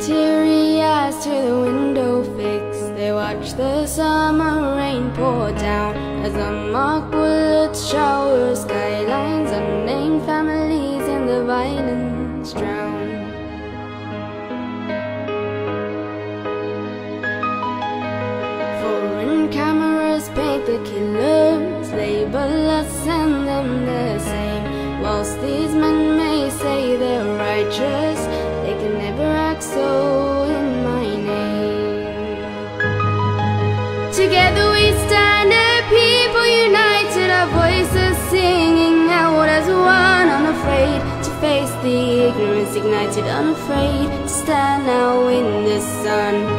Teary eyes to the window fixed They watch the summer rain pour down As unmarked bullets shower skylines Unnamed families in the violence drown. Foreign cameras paint the killers Label us and them the same. Whilst these men may say they're righteous so in my name. Together we stand a people united Our voices singing out as one Unafraid to face the ignorance ignited Unafraid to stand now in the sun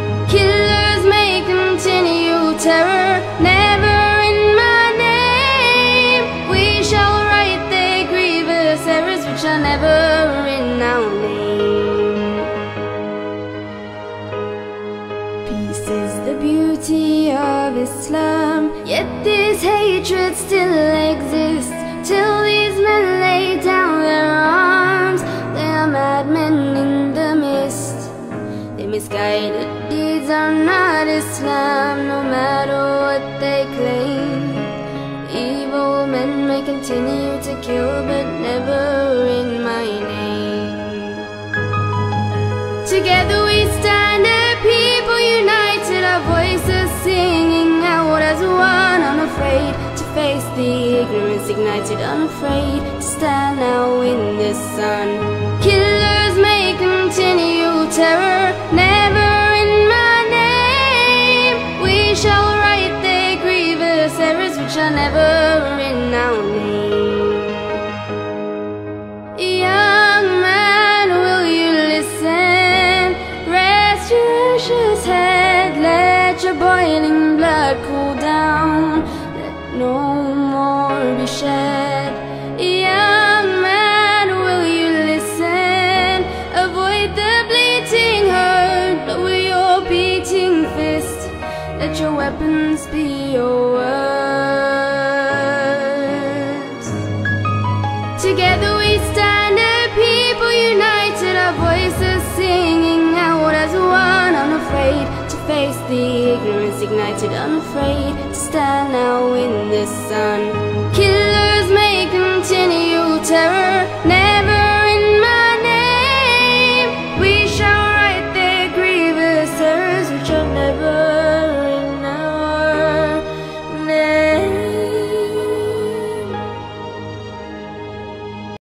Peace is the beauty of Islam. Yet this hatred still exists. Till these men lay down their arms They are madmen in the mist. Their misguided deeds are not Islam No matter what they claim. Evil men may continue to kill But never in my name. Together we stand Unafraid to face the ignorance ignited Unafraid to stand now in the sun no more be shed. Young man, will you listen? Avoid the bleeding hurt, lower your beating fist, let your weapons be your words. the ignorance ignited, unafraid to stand now in the sun. Killers.